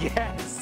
Yes.